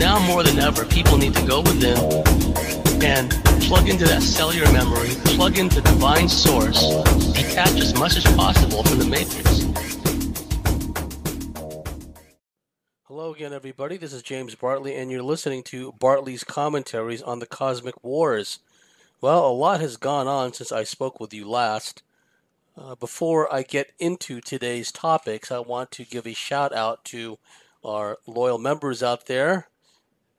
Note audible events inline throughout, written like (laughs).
now more than ever, people need to go within and plug into that cellular memory, plug into the divine source, detach as much as possible from the matrix. Hello again, everybody. This is James Bartley, and you're listening to Bartley's commentaries on the cosmic wars. Well, a lot has gone on since I spoke with you last. Uh, before I get into today's topics, I want to give a shout out to our loyal members out there.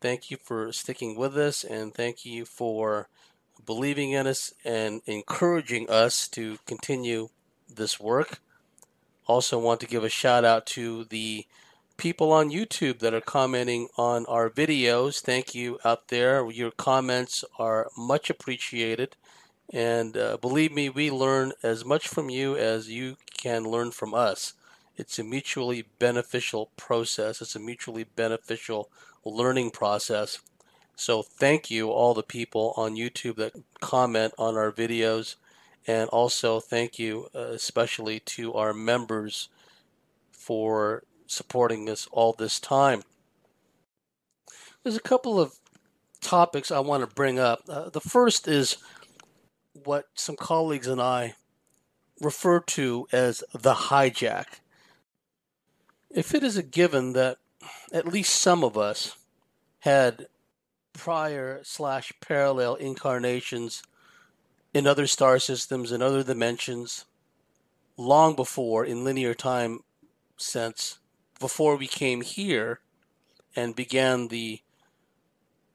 Thank you for sticking with us, and thank you for believing in us and encouraging us to continue this work. Also, want to give a shout out to the people on YouTube that are commenting on our videos. Thank you out there. Your comments are much appreciated. And uh, believe me, we learn as much from you as you can learn from us. It's a mutually beneficial process, it's a mutually beneficial learning process. So, thank you, all the people on YouTube that comment on our videos. And also, thank you uh, especially to our members for supporting us all this time. There's a couple of topics I want to bring up. Uh, the first is what some colleagues and I refer to as the hijack. If it is a given that at least some of us had prior slash parallel incarnations in other star systems and other dimensions long before in linear time sense before we came here and began the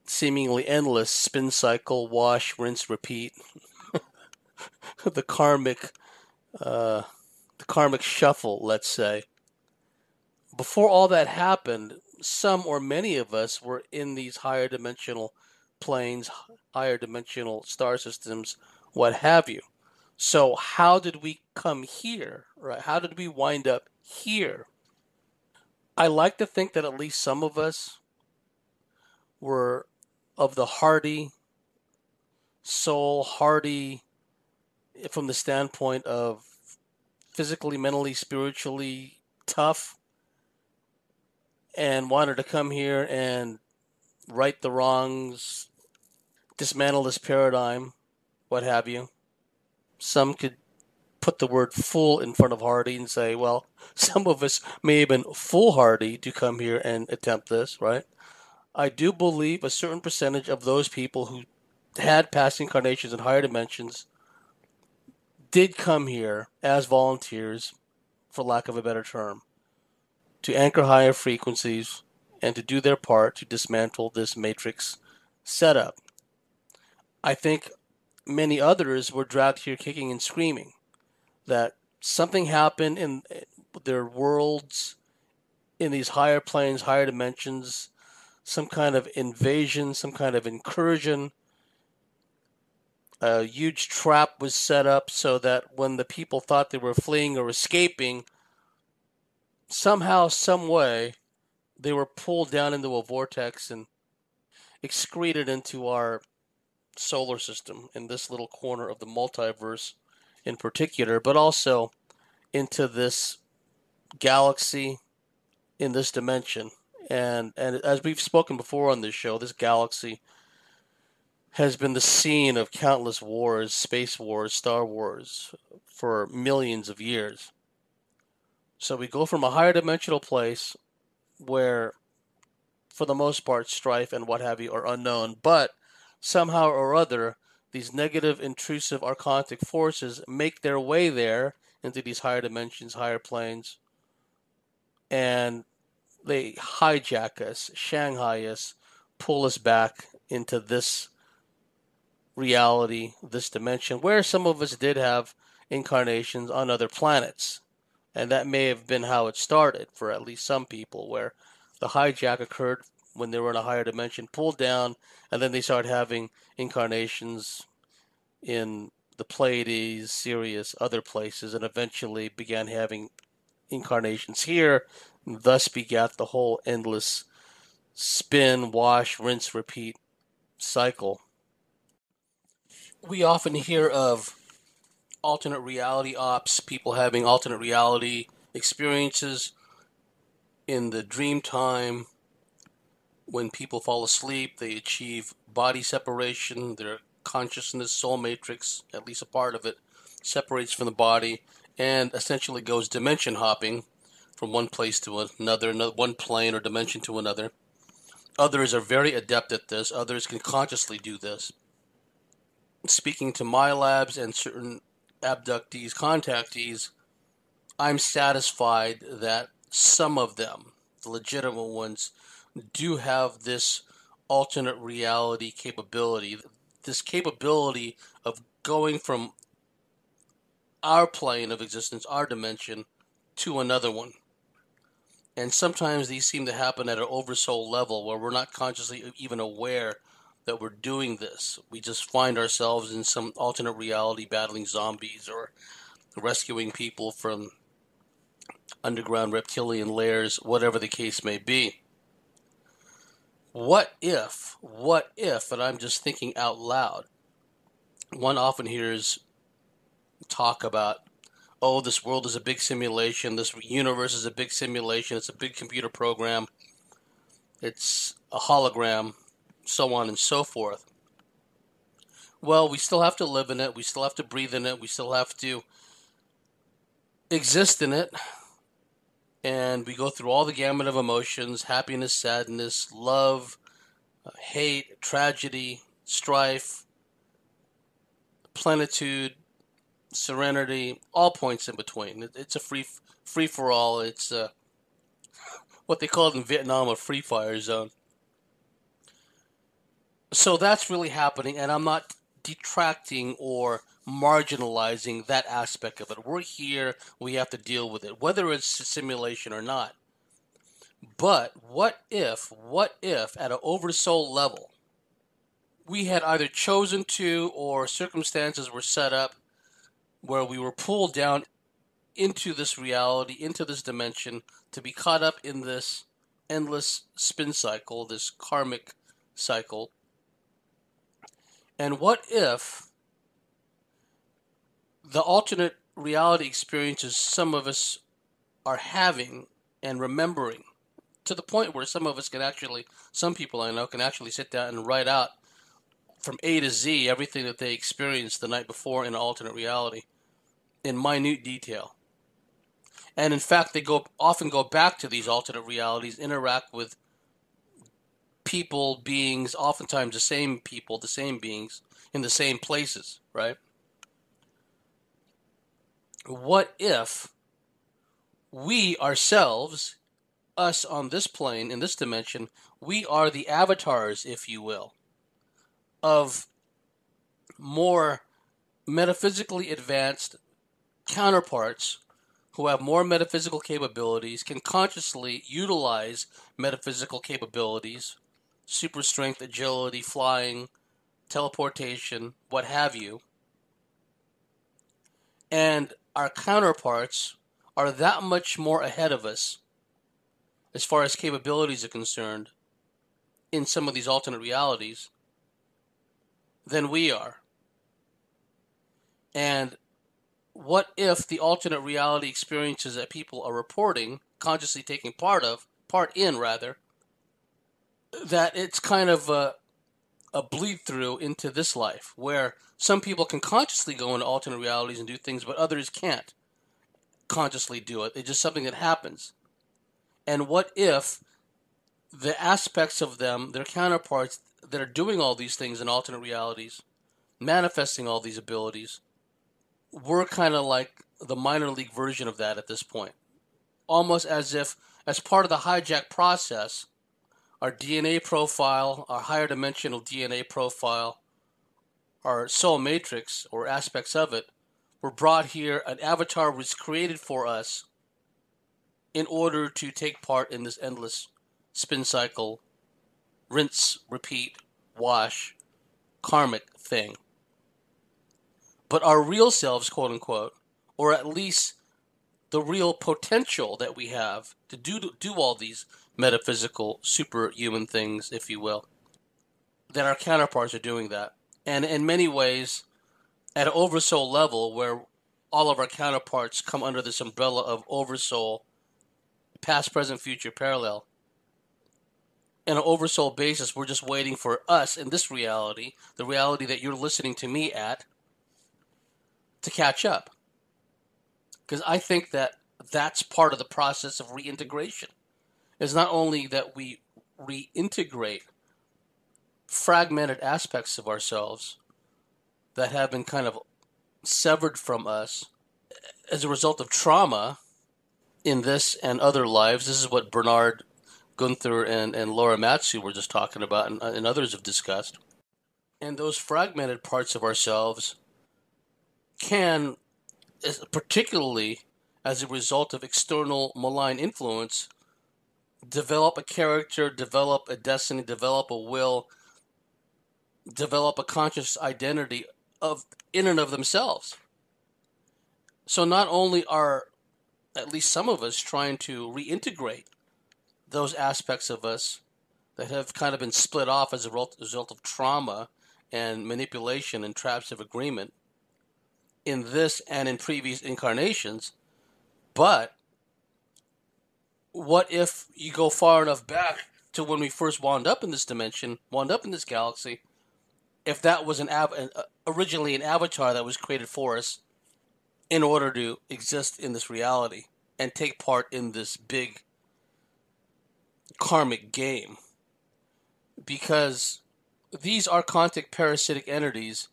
seemingly endless spin cycle, wash, rinse, repeat, (laughs) the karmic, uh, the karmic shuffle, let's say. Before all that happened, some or many of us were in these higher dimensional planes, higher dimensional star systems, what have you. So, how did we come here, right? How did we wind up here? I like to think that at least some of us were of the hardy soul, hardy eh, from the standpoint of physically, mentally, spiritually tough, and wanted to come here and right the wrongs, dismantle this paradigm, what have you. Some could put the word fool in front of hardy and say, well, (laughs) some of us may have been foolhardy to come here and attempt this, right? I do believe a certain percentage of those people who had past incarnations in higher dimensions did come here as volunteers, for lack of a better term, to anchor higher frequencies and to do their part to dismantle this matrix setup. I think many others were dragged here kicking and screaming that something happened in their worlds in these higher planes, higher dimensions, some kind of invasion, some kind of incursion. A huge trap was set up so that when the people thought they were fleeing or escaping, somehow, some way, they were pulled down into a vortex and excreted into our solar system in this little corner of the multiverse in particular, but also into this galaxy in this dimension. And and as we've spoken before on this show, this galaxy has been the scene of countless wars, space wars, Star Wars for millions of years. So we go from a higher dimensional place where for the most part strife and what have you are unknown, but somehow or other these negative, intrusive, archontic forces make their way there into these higher dimensions, higher planes, and they hijack us, Shanghai us, pull us back into this reality, this dimension, where some of us did have incarnations on other planets. And that may have been how it started for at least some people, where the hijack occurred when they were in a higher dimension, pulled down, and then they started having incarnations in the Pleiades, Sirius, other places, and eventually began having incarnations here, thus begat the whole endless spin, wash, rinse, repeat cycle. We often hear of alternate reality ops, people having alternate reality experiences in the dream time when people fall asleep, they achieve body separation, their consciousness, soul matrix, at least a part of it, separates from the body and essentially goes dimension hopping from one place to another, one plane or dimension to another. Others are very adept at this, others can consciously do this. Speaking to MILABs and certain abductees, contactees, I'm satisfied that some of them, the legitimate ones, do have this alternate reality capability. This capability of going from our plane of existence, our dimension, to another one. And sometimes these seem to happen at an oversoul level where we're not consciously even aware that we're doing this. We just find ourselves in some alternate reality battling zombies or rescuing people from underground reptilian lairs, whatever the case may be. What if, what if, and I'm just thinking out loud, one often hears talk about, oh, this world is a big simulation, this universe is a big simulation, it's a big computer program, it's a hologram, so on and so forth. Well, we still have to live in it, we still have to breathe in it, we still have to exist in it, and we go through all the gamut of emotions happiness, sadness, love, uh, hate, tragedy, strife, plenitude, serenity, all points in between. It's a free free for all. It's uh, what they called in Vietnam a free fire zone. So that's really happening, and I'm not detracting or marginalizing that aspect of it. We're here, we have to deal with it, whether it's a simulation or not. But what if, what if at an oversoul level, we had either chosen to or circumstances were set up where we were pulled down into this reality, into this dimension, to be caught up in this endless spin cycle, this karmic cycle. And what if the alternate reality experiences some of us are having and remembering to the point where some of us can actually, some people I know can actually sit down and write out from A to Z everything that they experienced the night before in alternate reality in minute detail. And in fact, they go often go back to these alternate realities, interact with people, beings, oftentimes the same people, the same beings in the same places, right? What if we ourselves, us on this plane, in this dimension, we are the avatars, if you will, of more metaphysically advanced counterparts who have more metaphysical capabilities can consciously utilize metaphysical capabilities, super strength, agility, flying, teleportation, what have you. And our counterparts are that much more ahead of us as far as capabilities are concerned in some of these alternate realities than we are. And what if the alternate reality experiences that people are reporting, consciously taking part of, part in rather, that it's kind of a, a bleed through into this life where some people can consciously go into alternate realities and do things, but others can't consciously do it. It's just something that happens. And what if the aspects of them, their counterparts that are doing all these things in alternate realities, manifesting all these abilities, we're kind of like the minor league version of that at this point. Almost as if, as part of the hijack process, our DNA profile, our higher dimensional DNA profile, our soul matrix or aspects of it were brought here. An avatar was created for us in order to take part in this endless spin cycle, rinse, repeat, wash, karmic thing but our real selves, quote unquote, or at least the real potential that we have to do do all these metaphysical superhuman things, if you will, that our counterparts are doing that. And in many ways, at an oversoul level, where all of our counterparts come under this umbrella of oversoul, past, present, future, parallel, in an oversoul basis, we're just waiting for us in this reality, the reality that you're listening to me at, to catch up. Because I think that that's part of the process of reintegration. Is not only that we reintegrate fragmented aspects of ourselves that have been kind of severed from us as a result of trauma in this and other lives. This is what Bernard Gunther and, and Laura Matsu were just talking about, and, uh, and others have discussed. And those fragmented parts of ourselves can, particularly as a result of external malign influence, develop a character, develop a destiny, develop a will, develop a conscious identity of in and of themselves. So not only are at least some of us trying to reintegrate those aspects of us that have kind of been split off as a result of trauma and manipulation and traps of agreement in this and in previous incarnations. But what if you go far enough back to when we first wound up in this dimension, wound up in this galaxy? If that was an av- uh, originally an avatar that was created for us in order to exist in this reality and take part in this big karmic game because these archontic parasitic entities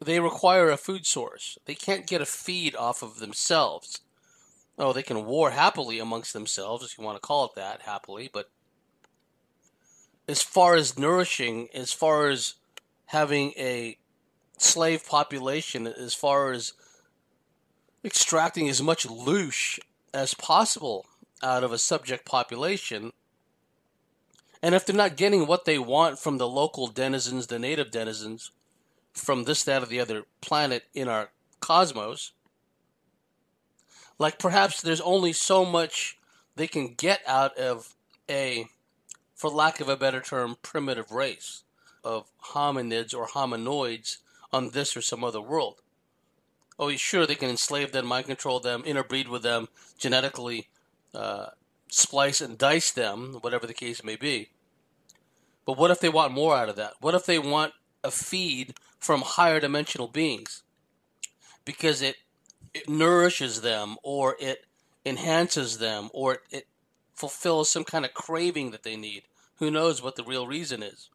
they require a food source. They can't get a feed off of themselves. Oh, they can war happily amongst themselves, if you want to call it that, happily, but as far as nourishing, as far as having a slave population, as far as extracting as much loosh as possible out of a subject population. And if they're not getting what they want from the local denizens, the native denizens, from this, that, or the other planet in our cosmos, like perhaps there's only so much they can get out of a, for lack of a better term, primitive race of hominids or hominoids on this or some other world. Oh, sure, they can enslave them, mind control them, interbreed with them, genetically uh, splice and dice them, whatever the case may be. But what if they want more out of that? What if they want a feed from higher dimensional beings? Because it, it nourishes them, or it enhances them, or it, it fulfills some kind of craving that they need. Who knows what the real reason is?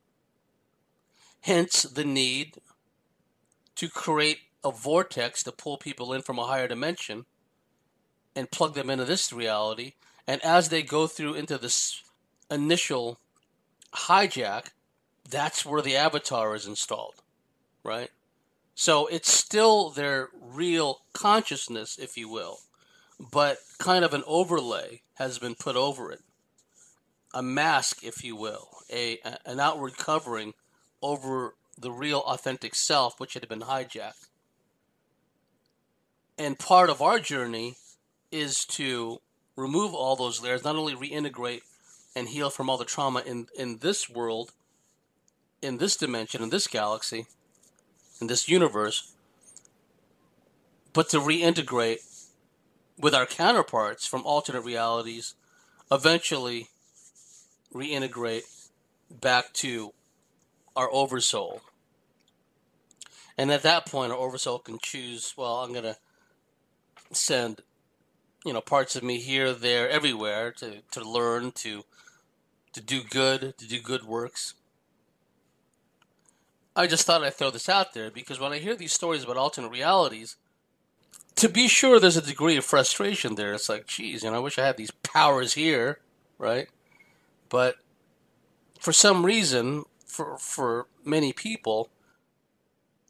Hence the need to create a vortex to pull people in from a higher dimension and plug them into this reality. And as they go through into this initial hijack, that's where the avatar is installed, right? So it's still their real consciousness, if you will, but kind of an overlay has been put over it. A mask, if you will, a an outward covering over the real authentic self, which had been hijacked. And part of our journey is to remove all those layers, not only reintegrate and heal from all the trauma in, in this world, in this dimension, in this galaxy, in this universe, but to reintegrate with our counterparts from alternate realities, eventually reintegrate back to our oversoul. And at that point, our oversoul can choose, well, I'm going to send you know parts of me here, there, everywhere to to learn to to do good, to do good works. I just thought I'd throw this out there because when I hear these stories about alternate realities, to be sure, there's a degree of frustration there. It's like, geez, you know, I wish I had these powers here, right? But for some reason, for for many people,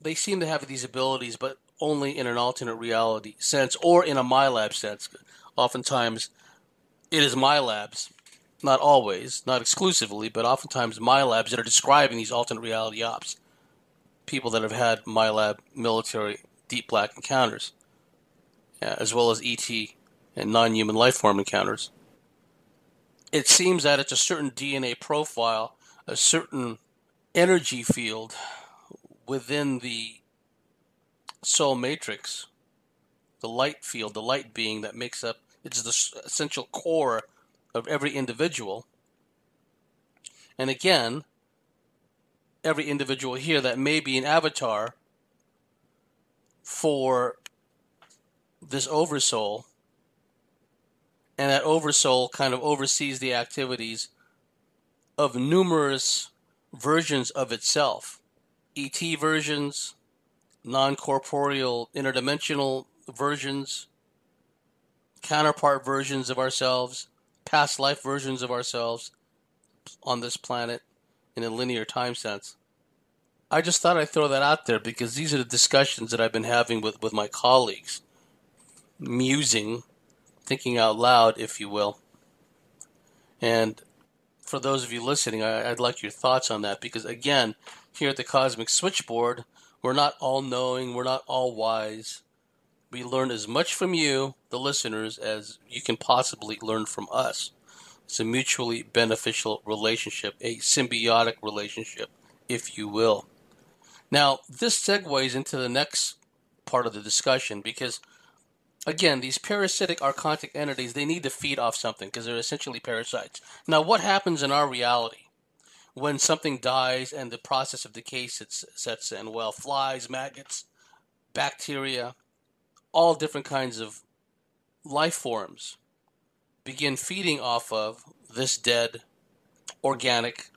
they seem to have these abilities, but only in an alternate reality sense or in a MILAB sense. Oftentimes, it is MILABs, not always, not exclusively, but oftentimes MILABs that are describing these alternate reality ops. People that have had MILAB military deep black encounters, uh, as well as ET and non human life form encounters. It seems that it's a certain DNA profile, a certain energy field within the soul matrix, the light field, the light being that makes up, it's the essential core of every individual. And again, every individual here that may be an avatar for this oversoul, and that oversoul kind of oversees the activities of numerous versions of itself. ET versions, non corporeal interdimensional versions, counterpart versions of ourselves, past life versions of ourselves on this planet in a linear time sense. I just thought I'd throw that out there because these are the discussions that I've been having with, with my colleagues, musing, thinking out loud, if you will. And for those of you listening, I, would like your thoughts on that because, again, here at the Cosmic Switchboard, we're not all knowing, we're not all wise. We learn as much from you, the listeners, as you can possibly learn from us. It's a mutually beneficial relationship, a symbiotic relationship, if you will. Now, this segues into the next part of the discussion because, again, these parasitic archontic entities, they need to feed off something because they're essentially parasites. Now, what happens in our reality? when something dies and the process of decay sets, sets in. Well, flies, maggots, bacteria, all different kinds of life forms begin feeding off of this dead organic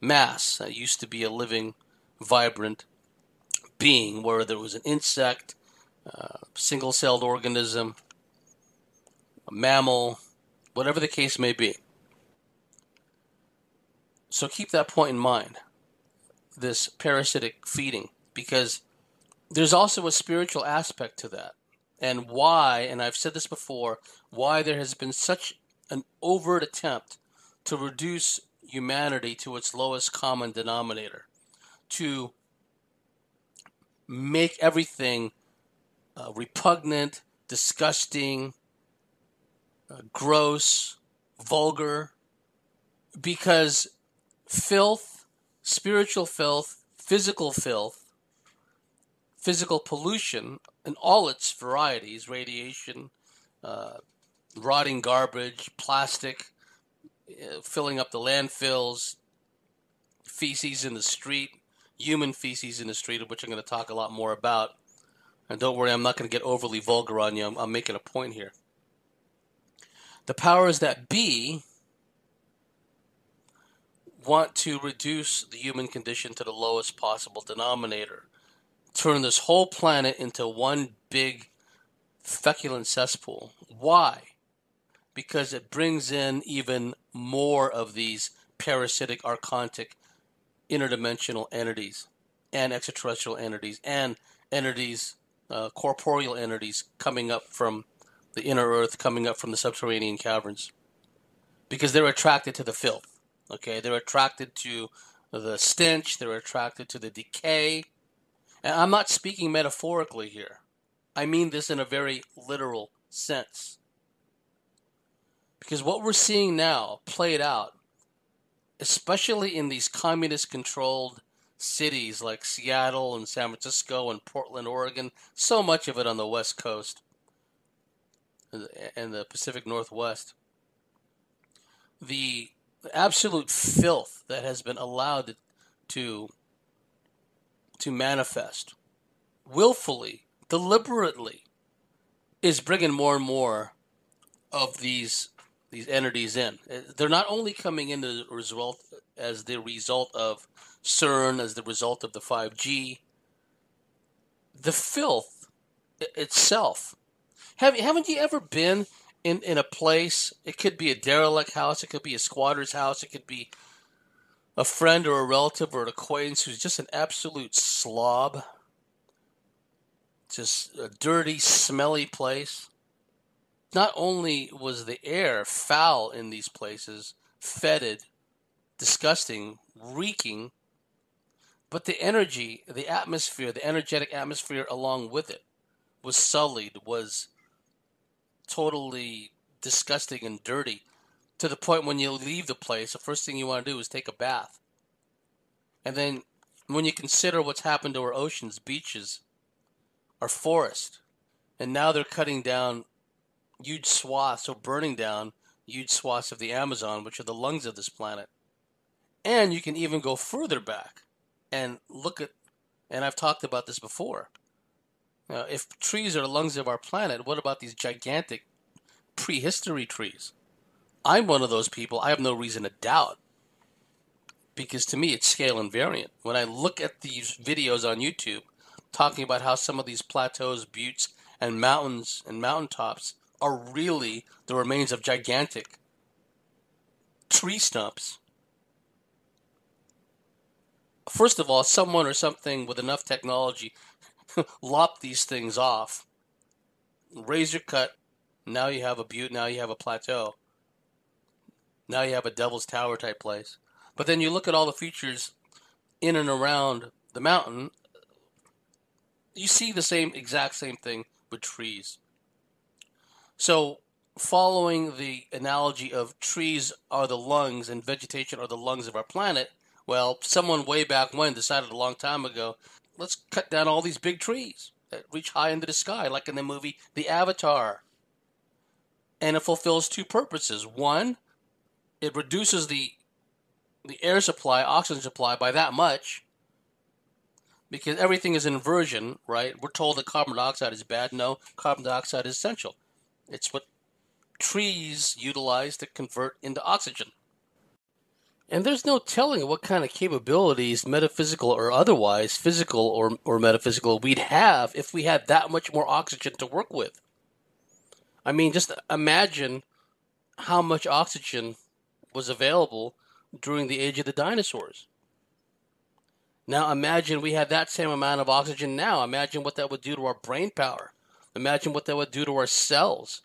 mass that used to be a living, vibrant being, where there was an insect, uh, single celled organism, a mammal, whatever the case may be. So keep that point in mind, this parasitic feeding, because there's also a spiritual aspect to that. And why, and I've said this before, why there has been such an overt attempt to reduce humanity to its lowest common denominator, to make everything uh, repugnant, disgusting, uh, gross, vulgar, because filth, spiritual filth, physical filth, physical pollution in all its varieties radiation, uh, rotting garbage, plastic, uh, filling up the landfills, feces in the street, human feces in the street, which I'm going to talk a lot more about. And don't worry, I'm not going to get overly vulgar on you. I'm, I'm making a point here. The powers that be want to reduce the human condition to the lowest possible denominator, turn this whole planet into one big feculent cesspool. Why? Because it brings in even more of these parasitic, archontic, interdimensional entities and extraterrestrial entities and entities, uh, corporeal entities coming up from the inner earth, coming up from the subterranean caverns. Because they're attracted to the filth. Okay, they're attracted to the stench, they're attracted to the decay. And I'm not speaking metaphorically here. I mean this in a very literal sense. Because what we're seeing now played out, especially in these communist controlled cities like Seattle and San Francisco and Portland, Oregon, so much of it on the West Coast and the Pacific Northwest. The absolute filth that has been allowed to to manifest willfully, deliberately, is bringing more and more of these these entities in. Uh, they're not only coming in as a result as the result of CERN, as the result of the 5G. The filth itself. Have haven't you ever been in in a place. It could be a derelict house. It could be a squatter's house. It could be a friend or a relative or an acquaintance who's just an absolute slob. Just a dirty, smelly place. Not only was the air foul in these places, fetid, disgusting, reeking, but the energy, the atmosphere, the energetic atmosphere along with it was sullied, was totally disgusting and dirty to the point when you leave the place, the first thing you want to do is take a bath. And then when you consider what's happened to our oceans, beaches, our forest, and now they're cutting down huge swaths or burning down huge swaths of the Amazon, which are the lungs of this planet. And you can even go further back and look at, and I've talked about this before. Uh, if trees are the lungs of our planet, what about these gigantic prehistory trees? I'm one of those people. I have no reason to doubt because to me it's scale invariant. When I look at these videos on YouTube talking about how some of these plateaus, buttes, and mountains and mountaintops are really the remains of gigantic tree stumps. First of all, someone or something with enough technology (laughs) lop these things off. Razor cut. Now you have a butte. Now you have a plateau. Now you have a Devil's Tower type place. But then you look at all the features in and around the mountain. You see the same exact same thing with trees. So, following the analogy of trees are the lungs and vegetation are the lungs of our planet, well, someone way back when decided a long time ago, let's cut down all these big trees that reach high into the sky, like in the movie The Avatar. And it fulfills two purposes. One, it reduces the the air supply, oxygen supply by that much because everything is inversion, right? We're told that carbon dioxide is bad. No, carbon dioxide is essential. It's what trees utilize to convert into oxygen. And there's no telling what kind of capabilities, metaphysical or otherwise, physical or, or metaphysical, we'd have if we had that much more oxygen to work with. I mean, just imagine how much oxygen was available during the age of the dinosaurs. Now imagine we had that same amount of oxygen now. Imagine what that would do to our brain power. Imagine what that would do to our cells.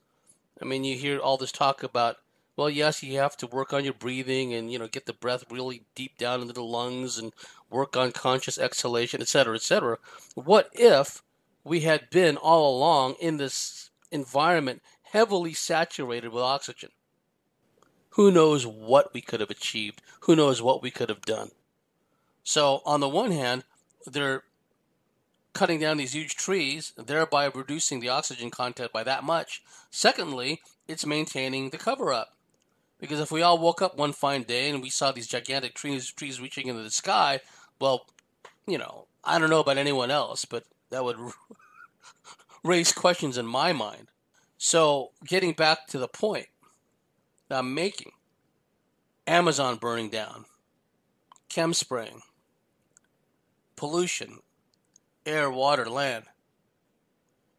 I mean, you hear all this talk about, well, yes, you have to work on your breathing and, you know, get the breath really deep down into the lungs and work on conscious exhalation, etc., etc. What if we had been all along in this environment heavily saturated with oxygen? Who knows what we could have achieved? Who knows what we could have done? So, on the one hand, they're cutting down these huge trees, thereby reducing the oxygen content by that much. Secondly, it's maintaining the cover up. Because if we all woke up one fine day and we saw these gigantic trees trees reaching into the sky, well, you know, I don't know about anyone else, but that would (laughs) raise questions in my mind. So, getting back to the point, that I'm making. Amazon burning down, chem spraying, pollution, air, water, land,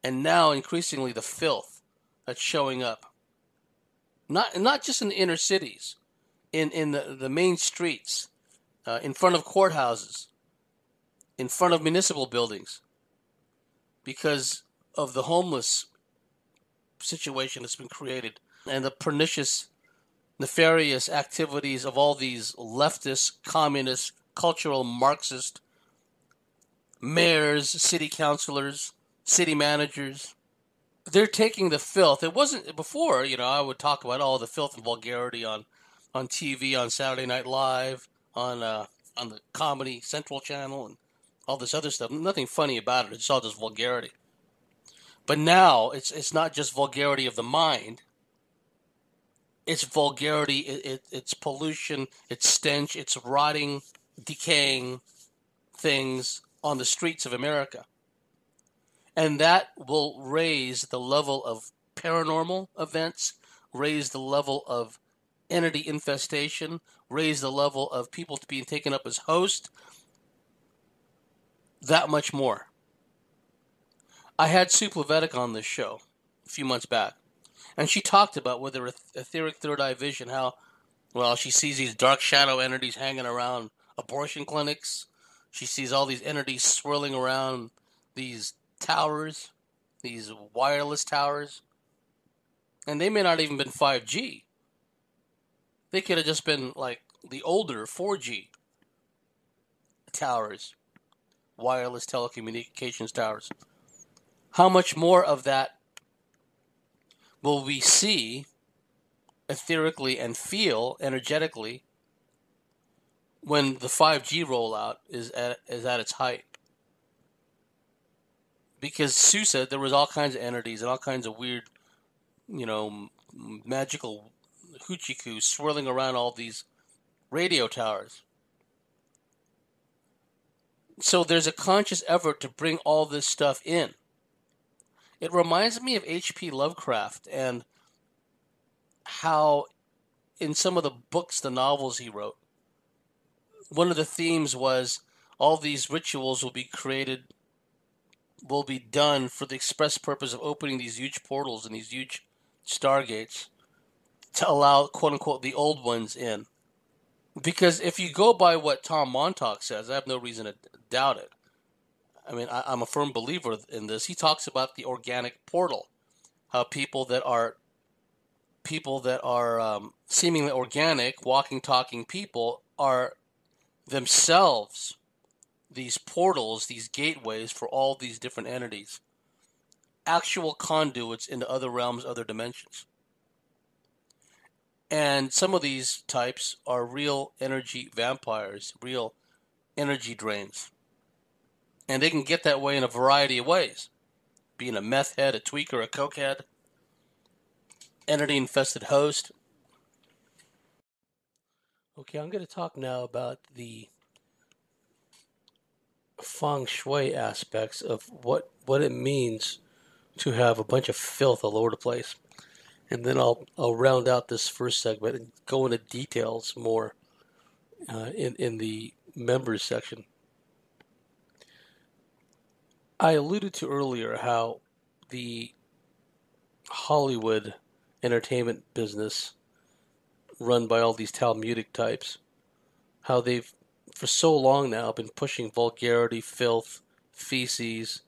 and now increasingly the filth that's showing up. Not not just in the inner cities, in in the, the main streets, uh, in front of courthouses, in front of municipal buildings, because of the homeless situation that's been created and the pernicious nefarious activities of all these leftist, communist, cultural Marxist mayors, city councilors, city managers. They're taking the filth. It wasn't before, you know, I would talk about all the filth and vulgarity on on TV, on Saturday Night Live, on uh, on the Comedy Central channel, and all this other stuff. Nothing funny about it. It's all just vulgarity. But now it's it's not just vulgarity of the mind it's vulgarity, it, it, it's pollution, it's stench, it's rotting, decaying things on the streets of America. And that will raise the level of paranormal events, raise the level of entity infestation, raise the level of people being taken up as host, that much more. I had Sue Plevetic on this show a few months back and she talked about with her etheric third eye vision how, well, she sees these dark shadow entities hanging around abortion clinics. She sees all these entities swirling around these towers, these wireless towers. And they may not even been 5G. They could have just been like the older 4G towers, wireless telecommunications towers. How much more of that will we see etherically and feel energetically when the 5G rollout is at, is at its height. Because Sue said there was all kinds of entities and all kinds of weird, you know, magical hoochie swirling around all these radio towers. So there's a conscious effort to bring all this stuff in. It reminds me of H.P. Lovecraft and how, in some of the books, the novels he wrote, one of the themes was all these rituals will be created, will be done for the express purpose of opening these huge portals and these huge stargates to allow, quote unquote, the old ones in. Because if you go by what Tom Montalk says, I have no reason to doubt it. I mean, I, am a firm believer in this. He talks about the organic portal, how people that are people that are um, seemingly organic, walking, talking people are themselves these portals, these gateways for all these different entities, actual conduits into other realms, other dimensions. And some of these types are real energy vampires, real energy drains. And they can get that way in a variety of ways being a meth head, a tweaker, a cokehead, entity infested host. Okay, I'm going to talk now about the feng shui aspects of what, what it means to have a bunch of filth all over the place and then I'll I'll round out this first segment and go into details more uh, in in the members section. I alluded to earlier how the Hollywood entertainment business, run by all these Talmudic types, how they've for so long now been pushing vulgarity, filth, feces.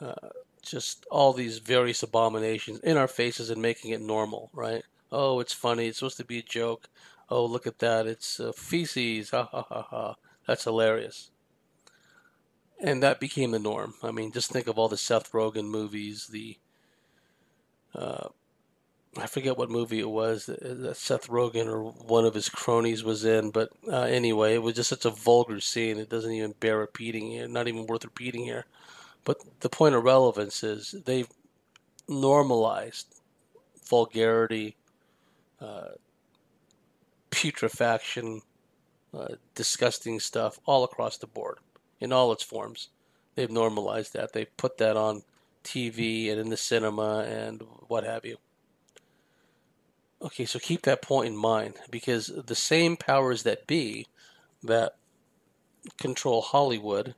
Uh, just all these various abominations in our faces and making it normal, right? Oh, it's funny. It's supposed to be a joke. Oh, look at that. It's uh, feces. Ha ha ha ha. That's hilarious. And that became the norm. I mean, just think of all the Seth Rogen movies, the uh, I forget what movie it was that Seth Rogen or one of his cronies was in, but uh, anyway, it was just such a vulgar scene. It doesn't even bear repeating here. Not even worth repeating here. But the point of relevance is they've normalized vulgarity, uh, putrefaction, uh, disgusting stuff all across the board in all its forms. They've normalized that. They've put that on TV and in the cinema and what have you. Okay, so keep that point in mind because the same powers that be that control Hollywood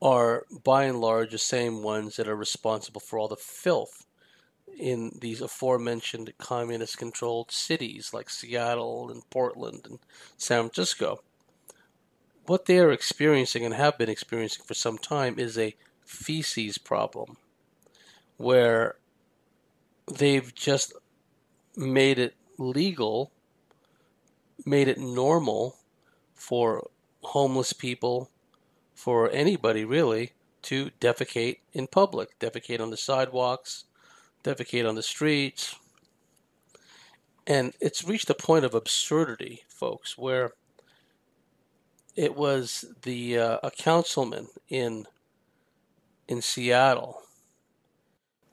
are by and large the same ones that are responsible for all the filth in these aforementioned communist controlled cities like Seattle and Portland and San Francisco. What they are experiencing and have been experiencing for some time is a feces problem where they've just made it legal, made it normal for homeless people for anybody really to defecate in public, defecate on the sidewalks, defecate on the streets. And it's reached a point of absurdity, folks, where it was the uh, a councilman in in Seattle,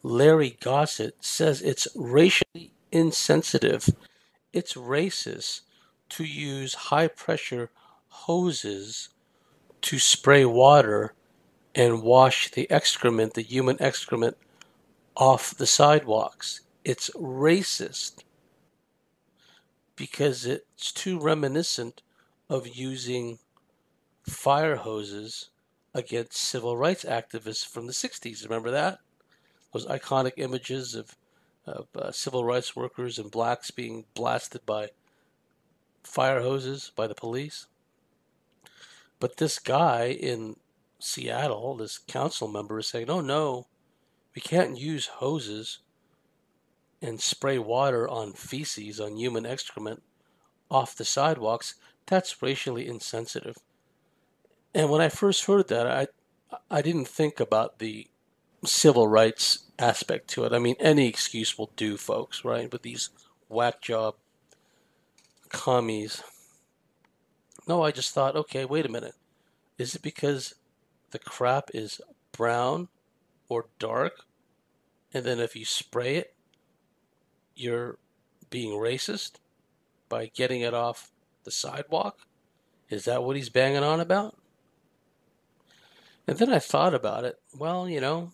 Larry Gossett, says it's racially insensitive, it's racist to use high pressure hoses to spray water and wash the excrement, the human excrement, off the sidewalks. It's racist because it's too reminiscent of using fire hoses against civil rights activists from the 60s. Remember that? Those iconic images of, of uh, civil rights workers and blacks being blasted by fire hoses by the police. But this guy in Seattle, this council member, is saying, oh no, we can't use hoses and spray water on feces, on human excrement, off the sidewalks. That's racially insensitive. And when I first heard that, I I didn't think about the civil rights aspect to it. I mean, any excuse will do, folks, right? But these whack job commies no, I just thought, okay, wait a minute. Is it because the crap is brown or dark? And then if you spray it, you're being racist by getting it off the sidewalk Is that what he's banging on about? And then I thought about it. Well, you know,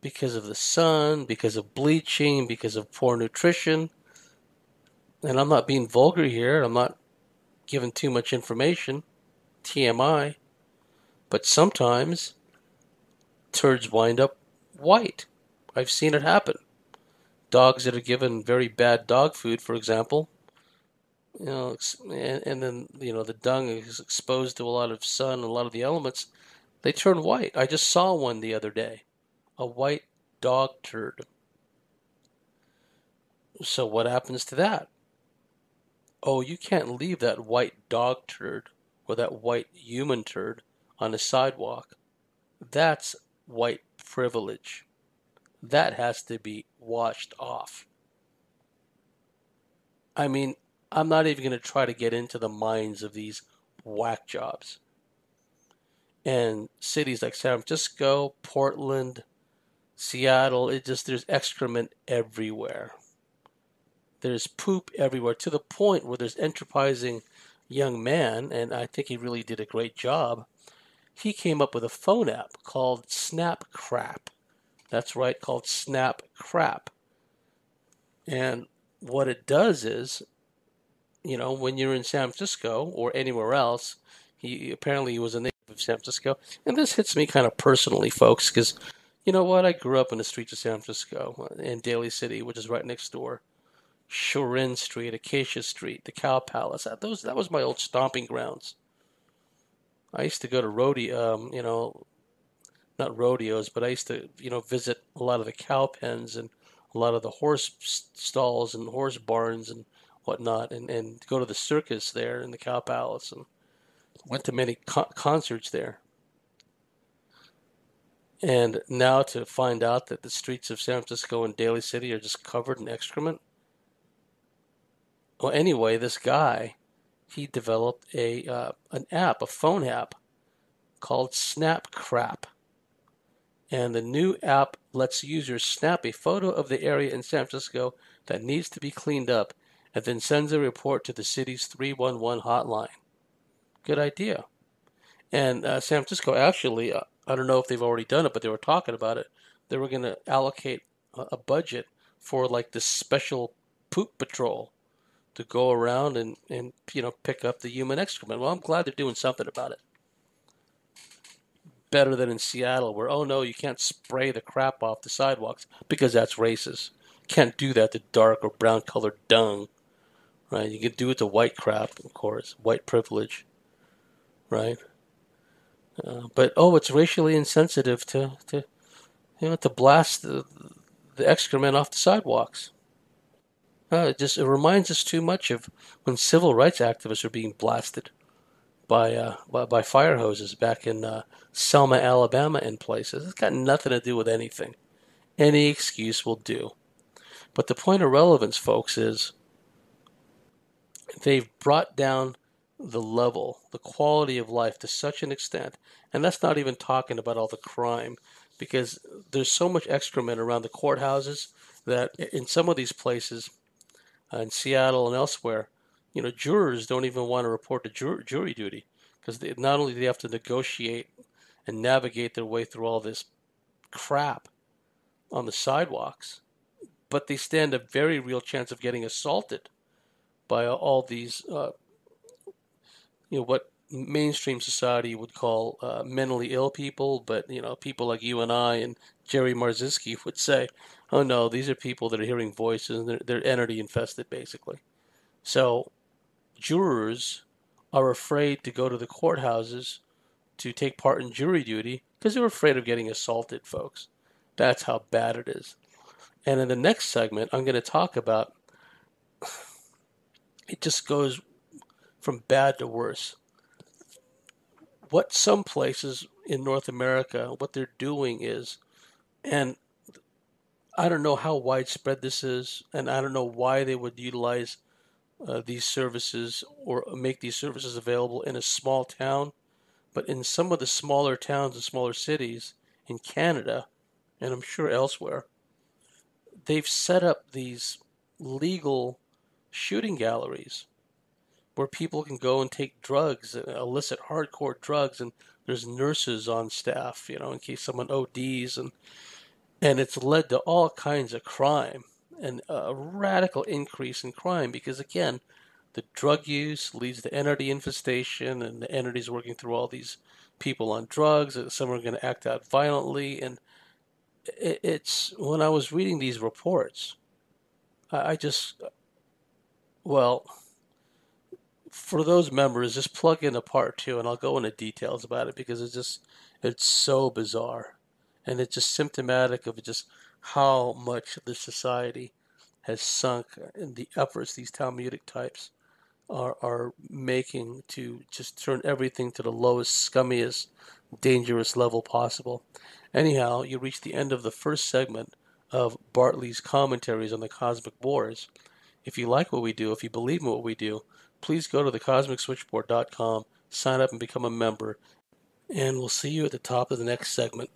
because of the sun, because of bleaching, because of poor nutrition. And I'm not being vulgar here, I'm not giving too much information, TMI, but sometimes turds wind up white. I've seen it happen. Dogs that are given very bad dog food, for example, you know, and, and then you know the dung is exposed to a lot of sun a lot of the elements, they turn white. I just saw one the other day a white dog turd. So, what happens to that? Oh, you can't leave that white dog turd or that white human turd on a sidewalk. That's white privilege. That has to be washed off. I mean, I'm not even going to try to get into the minds of these whack jobs. And cities like San Francisco, Portland, Seattle, it just there's excrement everywhere. There's poop everywhere to the point where there's enterprising young man, and I think he really did a great job. He came up with a phone app called Snap Crap. That's right, called Snap Crap. And what it does is, you know, when you're in San Francisco or anywhere else, he apparently he was a native of San Francisco, and this hits me kind of personally, folks, because you know what? I grew up in the streets of San Francisco, uh, in Daly City, which is right next door. Schwerin Street, Acacia Street, the Cow Palace. That, those, that was my old stomping grounds. I used to go to rodeo, um, you know, not rodeos, but I used to, you know, visit a lot of the cow pens and a lot of the horse stalls and horse barns and whatnot, and, and go to the circus there in the Cow Palace, and went to many co- concerts there. And now to find out that the streets of San Francisco and Daly City are just covered in excrement. Well, anyway, this guy, he developed a uh, an app, a phone app, called Snap Crap. And the new app lets users snap a photo of the area in San Francisco that needs to be cleaned up, and then sends a report to the city's 311 hotline. Good idea. And uh, San Francisco actually uh, I don't know if they've already done it, but they were talking about it. They were going to allocate a, a budget for like this special poop patrol to go around and, and you know pick up the human excrement. Well, I'm glad they're doing something about it. Better than in Seattle, where oh no, you can't spray the crap off the sidewalks because that's racist. Can't do that to dark or brown colored dung, right? You can do it to white crap, of course, white privilege, right? Uh, but oh, it's racially insensitive to, to you know to blast the, the excrement off the sidewalks. Uh, it just it reminds us too much of when civil rights activists are being blasted by uh, by, by, fire hoses back in uh, Selma, Alabama, and places. It's got nothing to do with anything. Any excuse will do. But the point of relevance, folks, is they've brought down the level, the quality of life to such an extent, and that's not even talking about all the crime, because there's so much excrement around the courthouses that in some of these places, uh, in Seattle and elsewhere, you know, jurors don't even want to report to jur- jury duty because not only do they have to negotiate and navigate their way through all this crap on the sidewalks, but they stand a very real chance of getting assaulted by all these uh, you know what mainstream society would call uh, mentally ill people, but you know people like you and I and Jerry Marzinsky (laughs) would say, "Oh no, these are people that are hearing voices and they're, they're entity infested, basically." So jurors are afraid to go to the courthouses to take part in jury duty because they're afraid of getting assaulted, folks. That's how bad it is. And in the next segment, I'm going to talk about it just goes from bad to worse. What some places in North America, what they're doing is, and I don't know how widespread this is, and I don't know why they would utilize uh, these services or make these services available in a small town, but in some of the smaller towns and smaller cities in Canada, and I'm sure elsewhere, they've set up these legal shooting galleries where people can go and take drugs, illicit hardcore drugs, and there's nurses on staff, you know, in case someone ODs, and and it's led to all kinds of crime and a radical increase in crime because again, the drug use leads to entity infestation, and the entities working through all these people on drugs. Some are going to act out violently, and it's when I was reading these reports, I just well for those members, just plug in a part two, and I'll go into details about it because it's just it's so bizarre, and it's just symptomatic of just how much the society has sunk in the efforts these Talmudic types are are making to just turn everything to the lowest, scummiest, dangerous level possible. Anyhow, you reach the end of the first segment of Bartley's commentaries on the cosmic wars. If you like what we do, if you believe in what we do, please go to thecosmicswitchboard.com, sign up and become a member, and we'll see you at the top of the next segment.